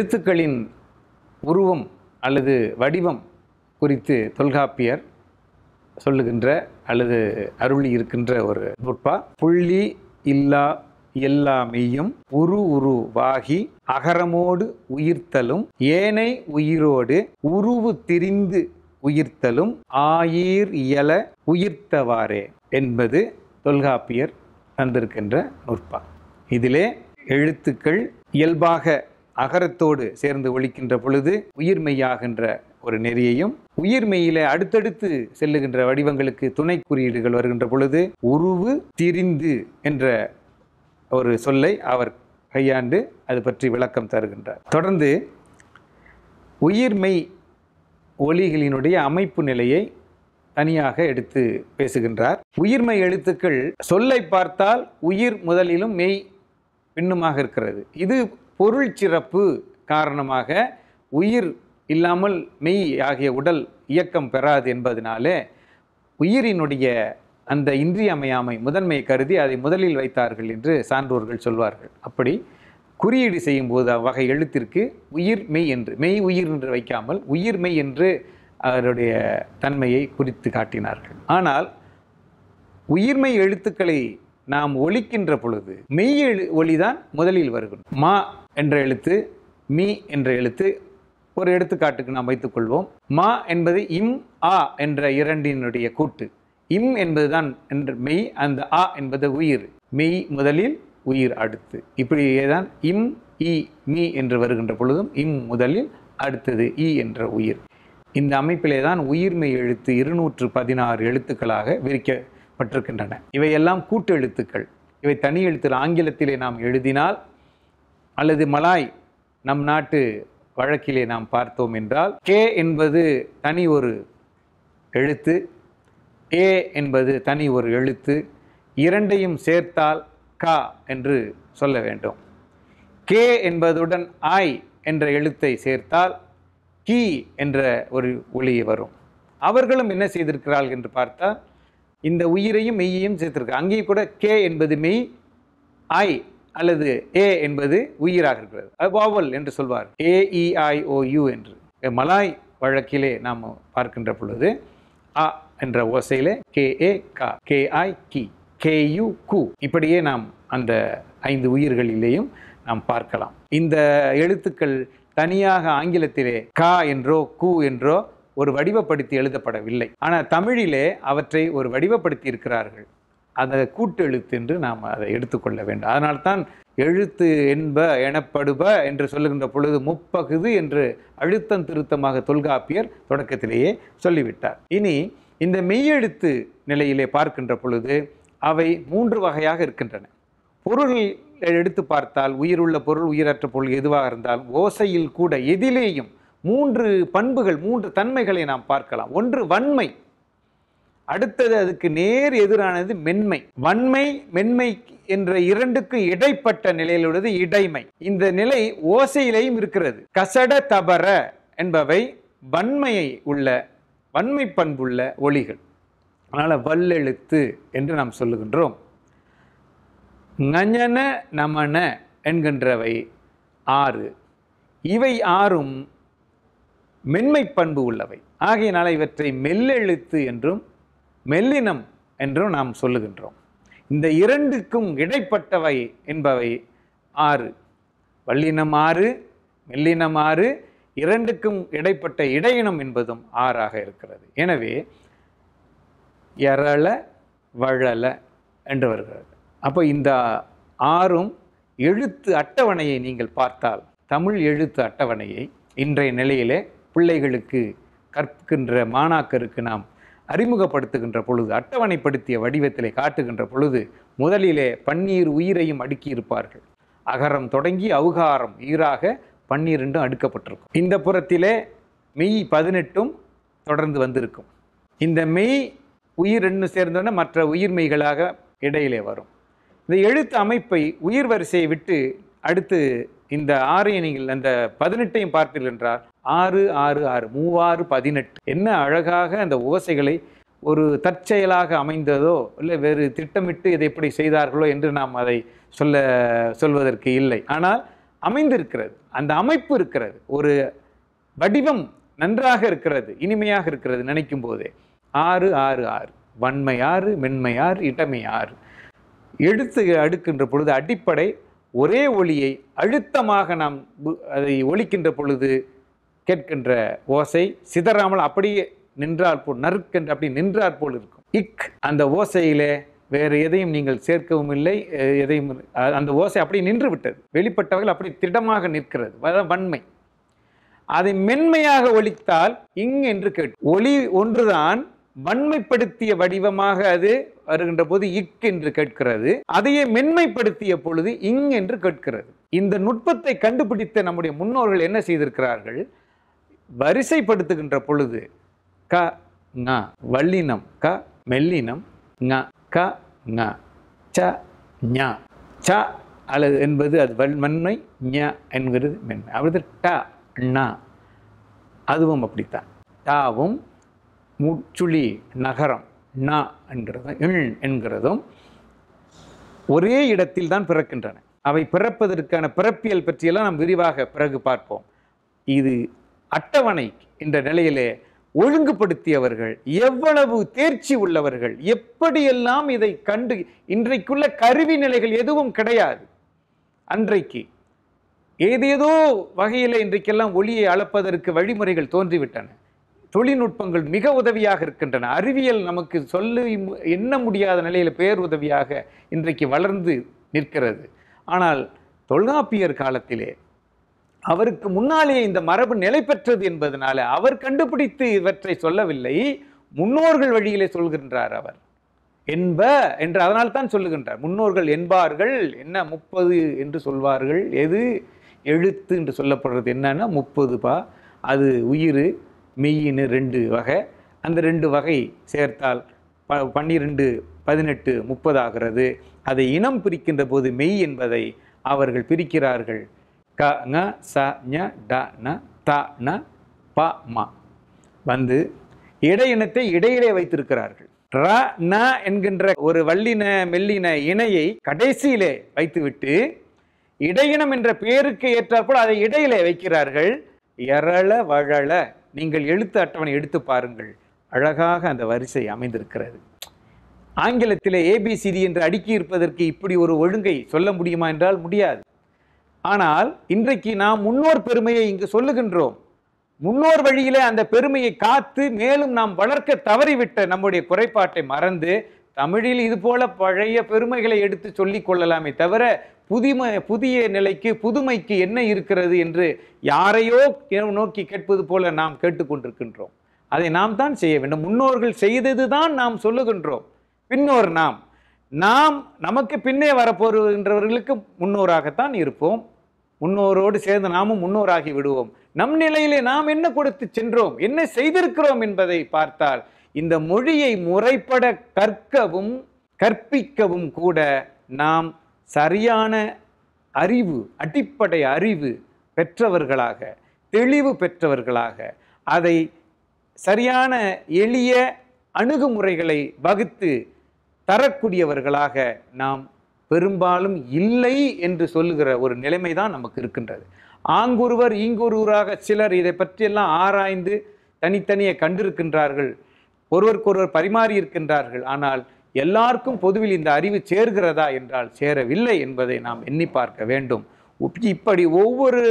எழுத்துக்களின் உருவம் அல்லது வடிவம் குறித்து தொல்காப்பியர் சொல்லுகின்ற அல்லது அருளி இருக்கின்ற ஒரு நுட்பா. புள்ளி இல்லா எல்லாமெய்யும் உரு உரு வாகி அகரமோடு உயிர்த்தலும் ஏனை உயிரோடு உருவு திரிந்து உயிர்த்தலும் ஆயீர் இயல உயிர்த்தவாறே என்பது தொல்காப்பியர் தந்திருக்கின்ற நுட்பா. இதிலே எழுத்துக்கள் இயல்பாக அகரத்தோடு சேர்ந்து ஒழிக்கின்ற பொழுது உயிர்மெய்யாகின்ற ஒரு நெறியையும் உயிர்மெயில அடுத்தடுத்து செல்லுகின்ற வடிவங்களுக்கு துணை குறியீடுகள் வருகின்ற பொழுது உருவு திரிந்து என்ற ஒரு சொல்லை அவர் கையாண்டு அது பற்றி விளக்கம் தருகின்றார். தொடர்ந்து உயிர்மெய் ஒலிகளினுடைய அமைப்பு நிலையை தனியாக எடுத்து பேசுகின்றார். உயிர்மெய் எழுத்துக்கள் சொல்லை பார்த்தால் உயிர் முதலிலும் மெய் பின்னுமாக இருக்கிறது. இது பொருள் சிறப்பு காரணமாக உயிர் இல்லாமல் மெய் ஆகிய உடல் இயக்கம் பெறாது என்பதனாலே உயிரினுடைய அந்த இன்றியமையாமை முதன்மையை கருதி அதை முதலில் வைத்தார்கள் என்று சான்றோர்கள் சொல்வார்கள். அப்படி குறியீடு செய்யும் போது அவ்வகை எழுத்திற்கு உயிர் மெய் என்று மெய் உயிர் என்று வைக்காமல் உயிர் மெய் என்று அவருடைய தன்மையை குறித்து காட்டினார்கள். ஆனால் உயிர்மை எழுத்துக்களை நாம் ஒழிக்கின்ற பொழுது மெய் எழு ஒலிதான் முதலில் வருகிறோம் மா என்ற எழுத்து மீ என்ற எழுத்து ஒரு எடுத்துக்காட்டுக்கு நாம் வைத்துக்கொள்வோம் மா என்பது இம் ஆ என்ற இரண்டினுடைய கூட்டு. இம் என்பதுதான் என்ற மெய் அந்த ஆ என்பது உயிர். மெய் முதலில் உயிர் அடுத்து. இப்படியே தான் இம் இ மீ என்று வருகின்ற பொழுதும் இம் முதலில் அடுத்தது இ என்ற உயிர். இந்த அமைப்பிலே தான் உயிர்மை எழுத்து இருநூற்று பதினாறு எழுத்துக்களாக விரிக்கப்பட்டிருக்கின்றன. இவையெல்லாம் கூட்டு எழுத்துக்கள். இவை தனி எழுத்தில் ஆங்கிலத்திலே நாம் எழுதினால் அல்லது மலாய் நம் நாட்டு வழக்கிலே நாம் பார்த்தோம் என்றால் கே என்பது தனி ஒரு எழுத்து ஏ என்பது தனி ஒரு எழுத்து இரண்டையும் சேர்த்தால் கா என்று சொல்ல வேண்டும். கே என்பதுடன் ஐ என்ற எழுத்தை சேர்த்தால் கி என்ற ஒரு ஒளி வரும். அவர்களும் என்ன செய்திருக்கிறார்கள் என்று பார்த்தால் இந்த உயிரையும் மெய்யையும் சேர்த்திருக்கிறார் அங்கேயும் கூட கே என்பது மெய் ஐ அல்லது ஏ என்பது உயிராக இருக்கிறது. அது வாவல் என்று சொல்வார். ஏஇஐஓயு என்று. மலாய் வழக்கிலே நாம் பார்க்கின்ற பொழுது அ என்ற ஓசையிலே கே ஏ கா கே ஐ கி கே யு கு. இப்படியே நாம் அந்த ஐந்து உயிர்களிலேயும் நாம் பார்க்கலாம். இந்த எழுத்துக்கள் தனியாக ஆங்கிலத்திலே கா என்றோ கு என்றோ ஒரு வடிவப்படுத்தி எழுதப்படவில்லை. ஆனால் தமிழிலே அவற்றை ஒரு வடிவப்படுத்தி இருக்கிறார்கள். அந்த கூட்டெழுத்து என்று நாம் அதை எடுத்துக்கொள்ள வேண்டும். அதனால்தான் எழுத்து என்ப எனப்படுப என்று சொல்லுகின்ற பொழுது முப்பகுது என்று அழுத்தம் திருத்தமாக தொல்காப்பியர் தொடக்கத்திலேயே சொல்லிவிட்டார். இனி இந்த மெய்யெழுத்து நிலையிலே பார்க்கின்ற பொழுது அவை மூன்று வகையாக இருக்கின்றன. பொருள் எடுத்து பார்த்தால் உயிருள்ள பொருள் உயிரற்ற பொருள் எதுவாக இருந்தால் ஓசையில் கூட எதிலேயும் மூன்று பண்புகள் மூன்று தன்மைகளை நாம் பார்க்கலாம். ஒன்று வன்மை அடுத்தது அதுக்கு நேர் எதிரானது மென்மை. வன்மை மென்மை என்ற இரண்டுக்கும் இடைப்பட்ட நிலையில் உள்ளது இடைமை. இந்த நிலை ஓசையிலையும் இருக்கிறது. கசட தபர என்பவை வன்மையை உள்ள வன்மை பண்புள்ள ஒளிகள் அதனால் வல்லெழுத்து என்று நாம் சொல்லுகின்றோம். ஞன நமன என்கின்றவை ஆறு. இவை ஆறும் மென்மை பண்பு உள்ளவை. ஆகையினால் இவற்றை மெல்லெழுத்து என்றும் மெல்லினம் என்றும் நாம் சொல்லுகின்றோம். இந்த இரண்டுக்கும் இடைப்பட்டவை என்பவை ஆறு. வல்லினம் ஆறு மெல்லினம் ஆறு இரண்டுக்கும் இடைப்பட்ட இடையினம் என்பதும் ஆறாக இருக்கிறது. எனவே எரள வழல என்று வருகிறது. அப்போ இந்த ஆறும் எழுத்து அட்டவணையை நீங்கள் பார்த்தால் தமிழ் எழுத்து அட்டவணையை இன்றைய நிலையிலே பிள்ளைகளுக்கு கற்கின்ற மாணாக்கருக்கு நாம் அறிமுகப்படுத்துகின்ற பொழுது அட்டவணைப்படுத்திய வடிவத்திலே காட்டுகின்ற பொழுது முதலிலே பன்னீர் உயிரையும் அடுக்கியிருப்பார்கள். அகரம் தொடங்கி அவுகாரம் ஈராக பன்னிரெண்டும் அடுக்கப்பட்டிருக்கும். இந்த புறத்திலே மெய் பதினெட்டும் தொடர்ந்து வந்திருக்கும். இந்த மெய் உயிர் ரெண்டு சேர்ந்தோன்னே மற்ற உயிர்மெய்களாக இடையிலே வரும். இந்த எழுத்து அமைப்பை உயிர் வரிசையை விட்டு அடுத்து இந்த ஆறையை நீங்கள் அந்த பதினெட்டையும் பார்ப்பீர்கள் என்றால் ஆறு ஆறு ஆறு மூவாறு பதினெட்டு. என்ன அழகாக அந்த ஓசைகளை ஒரு தற்செயலாக அமைந்ததோ இல்லை வேறு திட்டமிட்டு இதை எப்படி செய்தார்களோ என்று நாம் அதை சொல்ல சொல்வதற்கு இல்லை. ஆனால் அமைந்திருக்கிறது அந்த அமைப்பு இருக்கிறது. ஒரு வடிவம் நன்றாக இருக்கிறது இனிமையாக இருக்கிறது நினைக்கும் போதே. ஆறு ஆறு ஆறு வன்மை ஆறு மென்மை ஆறு இடமை ஆறு. எடுத்து அடுக்கின்ற பொழுது அடிப்படை ஒரே ஒளியை அழுத்தமாக நாம் அதை ஒலிக்கின்ற பொழுது கேட்கின்ற ஓசை சிதறாமல் அப்படியே நின்றால் போல் நறுக்கென்று அப்படி நின்றாற் போல் இருக்கும். இக் அந்த ஓசையிலே வேறு எதையும் நீங்கள் சேர்க்கவும் இல்லை. எதையும் அந்த ஓசை அப்படி நின்று விட்டது வெளிப்பட்டவர்கள் அப்படி திடமாக நிற்கிறது. வன்மை. அதை மென்மையாக ஒலித்தால் இங் என்று கேட்டு ஒளி ஒன்றுதான் வன்மைப்படுத்திய வடிவமாக அது வருகின்ற போது இக் என்று கேட்கிறது. அதையே மென்மைப்படுத்திய பொழுது இங் என்று கேட்கிறது. இந்த நுட்பத்தை கண்டுபிடித்த நம்முடைய முன்னோர்கள் என்ன செய்திருக்கிறார்கள்? வரிசைப்படுத்துகின்ற பொழுது க ங வல்லினம் க மெல்லினம் ங க ங ச ஞ ச அல்லது என்பது அது வல் மென்மை ஞ என்கிறது மென்மை. அதாவது ட ண அதுவும் அப்படித்தான். டாவும் முச்சுளி நகரம். நா என்கிறதும் இள் என்கிறதும் ஒரே இடத்தில் தான் பிறக்கின்றன. அவை பிறப்பதற்கான பிறப்பியல் பற்றியெல்லாம் நாம் விரிவாக பிறகு பார்ப்போம். இது அட்டவணை என்ற நிலையிலே ஒழுங்குபடுத்தியவர்கள் எவ்வளவு தேர்ச்சி உள்ளவர்கள் எப்படியெல்லாம் இதை கண்டு இன்றைக்குள்ள கருவி நிலைகள் எதுவும் கிடையாது. அன்றைக்கு ஏதேதோ வகையில் இன்றைக்கெல்லாம் ஒளியை அளப்பதற்கு வழிமுறைகள் தோன்றிவிட்டன. தொழில்நுட்பங்கள் மிக உதவியாக இருக்கின்றன. அறிவியல் நமக்கு சொல்லி எண்ண முடியாத நிலையில் பேர் உதவியாக இன்றைக்கு வளர்ந்து நிற்கிறது. ஆனால் தொல்காப்பியர் காலத்திலே அவருக்கு முன்னாலேயே இந்த மரபு நிலை பெற்றது என்பதனால அவர் கண்டுபிடித்து இவற்றை சொல்லவில்லை. முன்னோர்கள் வழியிலே சொல்கின்றார் அவர். என்ப என்று அதனால் தான் சொல்லுகின்றார். முன்னோர்கள் என்பார்கள் என்ன முப்பது என்று சொல்வார்கள் எது? எழுத்து என்று சொல்லப்படுறது என்னன்னா முப்பது பா அது உயிர் மெய்யின்னு ரெண்டு வகை. அந்த ரெண்டு வகை சேர்த்தால் ப பன்னிரெண்டு பதினெட்டு முப்பது ஆகிறது. அதை இனம் பிரிக்கின்ற போது மெய் என்பதை அவர்கள் பிரிக்கிறார்கள். க ங ச ஞ ட ந த ந ப ம. வந்து இடையினத்தை இடையிலே வைத்திருக்கிறார்கள். ர ந என்கின்ற ஒரு வல்லின மெல்லின இணையை கடைசியிலே வைத்துவிட்டு இடையினம் என்ற பெயருக்கு ஏற்றாற்போல் அதை இடையிலே வைக்கிறார்கள். எரள வழல நீங்கள் எழுத்து அட்டவணை எடுத்து பாருங்கள். அழகாக அந்த வரிசை அமைந்திருக்கிறது. ஆங்கிலத்திலே ஏபிசிடி என்று அடுக்கி இருப்பதற்கு இப்படி ஒரு ஒழுங்கை சொல்ல முடியுமா என்றால் முடியாது. ஆனால் இன்றைக்கு நாம் முன்னோர் பெருமையை இங்கு சொல்லுகின்றோம். முன்னோர் வழியிலே அந்த பெருமையை காத்து மேலும் நாம் வளர்க்க தவறிவிட்ட நம்முடைய குறைபாட்டை மறந்து தமிழில் இது போல பழைய பெருமைகளை எடுத்து சொல்லிக் கொள்ளலாமே தவிர புதுமை புதிய நிலைக்கு புதுமைக்கு என்ன இருக்கிறது என்று யாரையோ நோக்கி கேட்பது போல நாம் கேட்டுக்கொண்டிருக்கின்றோம். அதை நாம் தான் செய்ய வேண்டும். முன்னோர்கள் செய்தது தான் நாம் சொல்லுகின்றோம். பின்னோர் நாம். நாம் நமக்கு பின்னே வரப்போகின்றவர்களுக்கு முன்னோராகத்தான் இருப்போம். முன்னோரோடு சேர்ந்து நாமும் முன்னோராகி விடுவோம். நம் நிலையிலே நாம் என்ன கொடுத்து சென்றோம்? என்ன செய்திருக்கிறோம் என்பதை பார்த்தால் இந்த மொழியை முறைப்பட கற்கவும் கற்பிக்கவும் கூட நாம் சரியான அறிவு அடிப்படை அறிவு பெற்றவர்களாக தெளிவு பெற்றவர்களாக அதை சரியான எளிய அணுகுமுறைகளை வகுத்து தரக்கூடியவர்களாக நாம் பெரும்பாலும் இல்லை என்று சொல்லுகிற ஒரு நிலைமை தான் நமக்கு இருக்கின்றது. ஆங்கொருவர் இங்கொருவராக சிலர் இதை பற்றியெல்லாம் ஆராய்ந்து தனித்தனியே கண்டிருக்கின்றார்கள். ஒருவருக்கொருவர் பரிமாறி இருக்கின்றார்கள். ஆனால் எல்லாருக்கும் பொதுவில் இந்த அறிவு சேர்கிறதா என்றால் சேரவில்லை என்பதை நாம் எண்ணி பார்க்க வேண்டும். இப்படி ஒவ்வொரு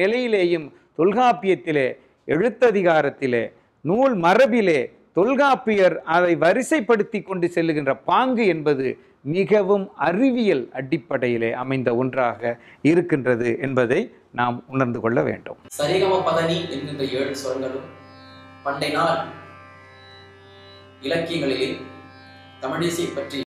நிலையிலேயும் தொல்காப்பியத்திலே எழுத்ததிகாரத்திலே நூல் மரபிலே தொல்காப்பியர் அதை வரிசைப்படுத்தி கொண்டு செல்லுகின்ற பாங்கு என்பது மிகவும் அறிவியல் அடிப்படையிலே அமைந்த ஒன்றாக இருக்கின்றது என்பதை நாம் உணர்ந்து கொள்ள வேண்டும். சரிகம பதனி என்கின்ற ஏழு சொற்களும் பண்டை நாள் இலக்கியங்களிலே தமிழிசை பற்றி